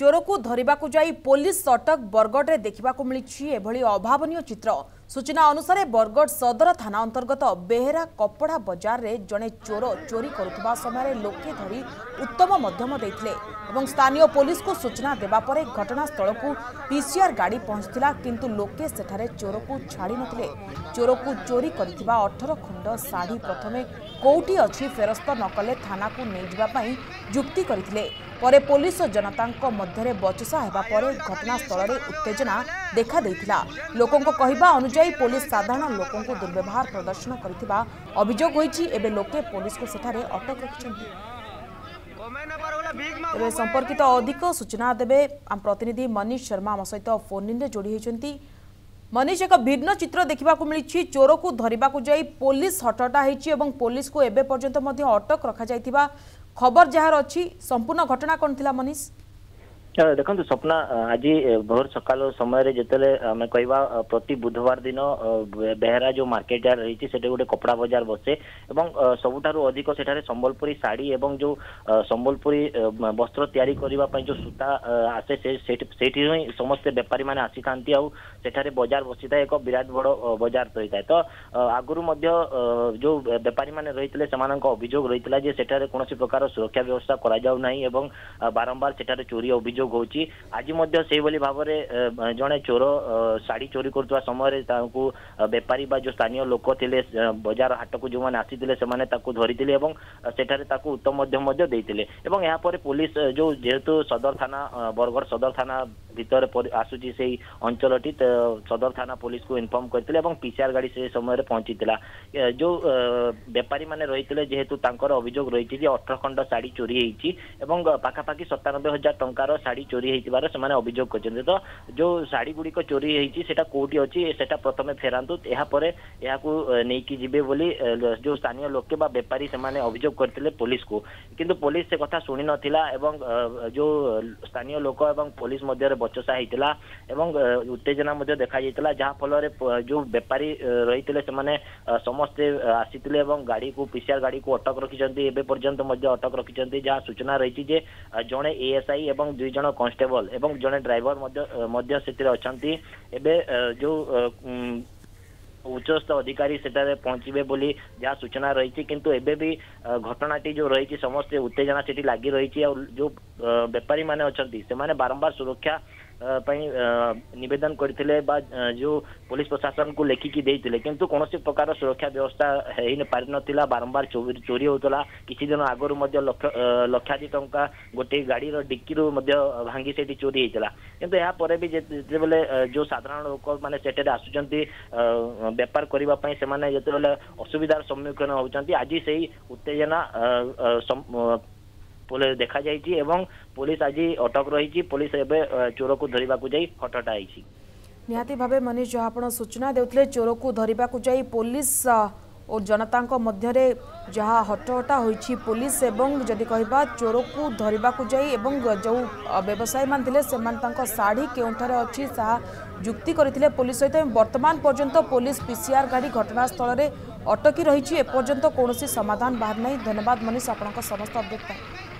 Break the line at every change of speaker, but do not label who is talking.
ଚୋରକୁ ଧରିବାକୁ ଯାଇ ପୋଲିସ ଅଟକ ବରଗଡ଼ରେ ଦେଖିବାକୁ ମିଳିଛି ଏଭଳି ଅଭାବନୀୟ ଚିତ୍ର ସୂଚନା ଅନୁସାରେ ବରଗଡ଼ ସଦର ଥାନା ଅନ୍ତର୍ଗତ ବେହେରା କପଡ଼ା ବଜାରରେ ଜଣେ ଚୋର ଚୋରି କରୁଥିବା ସମୟରେ ଲୋକେ ଧରି ଉତ୍ତମ ମଧ୍ୟମ ଦେଇଥିଲେ ଏବଂ ସ୍ଥାନୀୟ ପୋଲିସକୁ ସୂଚନା ଦେବା ପରେ ଘଟଣାସ୍ଥଳକୁ ପିସିଆର ଗାଡ଼ି ପହଞ୍ଚିଥିଲା କିନ୍ତୁ ଲୋକେ ସେଠାରେ ଚୋରକୁ ଛାଡ଼ି ନଥିଲେ ଚୋରକୁ ଚୋରି କରିଥିବା ଅଠର ଖଣ୍ଡ ଶାଢ଼ୀ ପ୍ରଥମେ କେଉଁଠି ଅଛି ଫେରସ୍ତ ନକଲେ ଥାନାକୁ ନେଇଯିବା ପାଇଁ ଯୁକ୍ତି କରିଥିଲେ ପରେ ପୋଲିସ ଓ ଜନତାଙ୍କ ମଧ୍ୟରେ ବଚସା ହେବା ପରେ ଘଟଣାସ୍ଥଳରେ ଉତ୍ତେଜନା ଦେଖାଦେଇଥିଲା ଲୋକଙ୍କ କହିବା ଅନୁଯାୟୀ ପୋଲିସ ସାଧାରଣ ଲୋକଙ୍କୁ ଦୁର୍ବ୍ୟବହାର ପ୍ରଦର୍ଶନ କରିଥିବା ଅଭିଯୋଗ ହୋଇଛି ଏବେ ଲୋକେ ପୋଲିସକୁ ସେଠାରେ ଅଟକ ରଖିଛନ୍ତି ଏବେ ସମ୍ପର୍କିତ ଅଧିକ ସୂଚନା ଦେବେ ଆମ ପ୍ରତିନିଧି ମନୀଷ ଶର୍ମା ଆମ ସହିତ ଫୋନ୍ରେ ଯୋଡ଼ି ହୋଇଛନ୍ତି ମନୀଷ ଏକ ଭିନ୍ନ ଚିତ୍ର ଦେଖିବାକୁ ମିଳିଛି ଚୋରକୁ ଧରିବାକୁ ଯାଇ ପୋଲିସ ହଟହଟା ହୋଇଛି ଏବଂ ପୋଲିସକୁ ଏବେ ପର୍ଯ୍ୟନ୍ତ ମଧ୍ୟ ଅଟକ ରଖାଯାଇଥିବା ଖବର ଯାହାର ଅଛି ସମ୍ପୂର୍ଣ୍ଣ ଘଟଣା କ'ଣ ଥିଲା ମନୀଷ
ଦେଖନ୍ତୁ ସ୍ୱପ୍ନା ଆଜି ଭୋର ସକାଳ ସମୟରେ ଯେତେବେଳେ ଆମେ କହିବା ପ୍ରତି ବୁଧବାର ଦିନ ବେହେରା ଯେଉଁ ମାର୍କେଟ ଯାର୍ଡ ରହିଛି ସେଠି ଗୋଟେ କପଡ଼ା ବଜାର ବସେ ଏବଂ ସବୁଠାରୁ ଅଧିକ ସେଠାରେ ସମ୍ବଲପୁରୀ ଶାଢ଼ୀ ଏବଂ ଯେଉଁ ସମ୍ବଲପୁରୀ ବସ୍ତ୍ର ତିଆରି କରିବା ପାଇଁ ଯେଉଁ ସୂତା ଆସେ ସେ ସେଇଠି ହିଁ ସମସ୍ତେ ବେପାରୀମାନେ ଆସିଥାନ୍ତି ଆଉ ସେଠାରେ ବଜାର ବସିଥାଏ ଏକ ବିରାଟ ବଡ଼ ବଜାର ରହିଥାଏ ତ ଆଗରୁ ମଧ୍ୟ ଯେଉଁ ବେପାରୀମାନେ ରହିଥିଲେ ସେମାନଙ୍କ ଅଭିଯୋଗ ରହିଥିଲା ଯେ ସେଠାରେ କୌଣସି ପ୍ରକାର ସୁରକ୍ଷା ବ୍ୟବସ୍ଥା କରାଯାଉ ନାହିଁ ଏବଂ ବାରମ୍ବାର ସେଠାରେ ଚୋରି ଅଭିଯୋଗ ଅଭିଯୋଗ ହେଉଛି ଆଜି ମଧ୍ୟ ସେହିଭଳି ଭାବରେ ଜଣେ ଚୋର ଶାଢ଼ୀ ଚୋରି କରୁଥିବା ସମୟରେ ତାଙ୍କୁ ବେପାରୀ ବା ଯେଉଁ ସ୍ଥାନୀୟ ଲୋକ ଥିଲେ ବଜାର ହାଟକୁ ଯେଉଁମାନେ ଆସିଥିଲେ ସେମାନେ ତାକୁ ଧରିଥିଲେ ଏବଂ ସେଠାରେ ତାକୁ ଉତ୍ତମ ମଧ୍ୟ ମଧ୍ୟ ଦେଇଥିଲେ ଏବଂ ଏହାପରେ ପୋଲିସ ଯେଉଁ ଯେହେତୁ ସଦର ଥାନା ବରଗଡ଼ ସଦର ଥାନା ଭିତରେ ଆସୁଛି ସେଇ ଅଞ୍ଚଳଟି ସଦର ଥାନା ପୋଲିସକୁ ଇନଫର୍ମ କରିଥିଲେ ଏବଂ ପିସିଆର ଗାଡି ସେ ସମୟରେ ପହଞ୍ଚିଥିଲା ଯେଉଁ ବେପାରୀମାନେ ରହିଥିଲେ ଯେହେତୁ ତାଙ୍କର ଅଭିଯୋଗ ରହିଛି ଯେ ଅଠର ଖଣ୍ଡ ଶାଢ଼ୀ ଚୋରି ହେଇଛି ଏବଂ ପାଖାପାଖି ସତାନବେ ହଜାର ଟଙ୍କାର ଶାଢ଼ୀ ଚୋରି ହେଇଥିବାର ସେମାନେ ଅଭିଯୋଗ କରିଛନ୍ତି ତ ଯୋଉ ଶାଢ଼ୀ ଗୁଡ଼ିକ ଚୋରି ହେଇଛି ସେଟା କୋଉଠି ଅଛି ସେଟା ପ୍ରଥମେ ଫେରାନ୍ତୁ ଏହାପରେ ଏହାକୁ ନେଇକି ଯିବେ ବୋଲି ଯୋଉ ସ୍ଥାନୀୟ ଲୋକେ ବା ବେପାରୀ ସେମାନେ ଅଭିଯୋଗ କରିଥିଲେ ପୋଲିସକୁ କିନ୍ତୁ ପୋଲିସ ସେ କଥା ଶୁଣି ନଥିଲା ଏବଂ ଯୋଉ ସ୍ଥାନୀୟ ଲୋକ ଏବଂ ପୋଲିସ ମଧ୍ୟରେ ବଚସା ହେଇଥିଲା ଏବଂ ଉତ୍ତେଜନା ମଧ୍ୟ ଦେଖାଯାଇଥିଲା ଯାହାଫଳରେ ଯୋଉ ବେପାରୀ ରହିଥିଲେ ସେମାନେ ସମସ୍ତେ ଆସିଥିଲେ ଏବଂ ଗାଡ଼ିକୁ ପିସିଆର ଗାଡ଼ିକୁ ଅଟକ ରଖିଛନ୍ତି ଏବେ ପର୍ଯ୍ୟନ୍ତ ମଧ୍ୟ ଅଟକ ରଖିଛନ୍ତି ଯାହା ସୂଚନା ରହିଛି ଯେ ଜଣେ ଏଏସ୍ଆଇ ଏବଂ ଦୁଇ ଜଣ ଜଣ କନଷ୍ଟେବଲ ଏବଂ ଜଣେ ଡ୍ରାଇଭର ମଧ୍ୟ ମଧ୍ୟ ସେଥିରେ ଅଛନ୍ତି ଏବେ ଯୋଉ ଉଚ୍ଚସ୍ଥ ଅଧିକାରୀ ସେଠାରେ ପହଞ୍ଚିବେ ବୋଲି ଯାହା ସୂଚନା ରହିଛି କିନ୍ତୁ ଏବେ ବି ଘଟଣାଟି ଯୋଉ ରହିଛି ସମସ୍ତେ ଉତ୍ତେଜନା ସେଠି ଲାଗି ରହିଛି ଆଉ ଯୋଉ ବେପାରୀମାନେ ଅଛନ୍ତି ସେମାନେ ବାରମ୍ବାର ସୁରକ୍ଷା नवेदन करते जो पुलिस प्रशासन को लेखिकी देते किंतु प्रकार सुरक्षा व्यवस्था हो पारि ना बारंबार चोरी होता किसी दिन आगु लक्षाधि टा गोटे गाड़ी डिक्की भांगी से चोरी होता किंतु जो साधारण लोक मैंने सेठे आसुच्च बेपार करने असुविधार सम्मुखीन होती आज से उत्तेजना पुलिस देखा जाई पुलिस आज अटक रही पुलिस एवं चोर को धरने को जा हटाई
निहाती भाव मनीष जहाँ आप सूचना देते चोर को धरने को जा पुलिस और जनता जहाँ हटहटा हो पुलिस एवं जदि कह चोर को धरने को जा जो व्यवसायी मान थे से शाढ़ी केउठार अच्छी जुक्ति करते पुलिस सहित बर्तमान पर्यटन पुलिस पीसीआर गाड़ी घटनास्थल अटकी रही एपर्तंत कौन समाधान बाहर नहीं धन्यवाद मनीष आपण समस्त अपडेट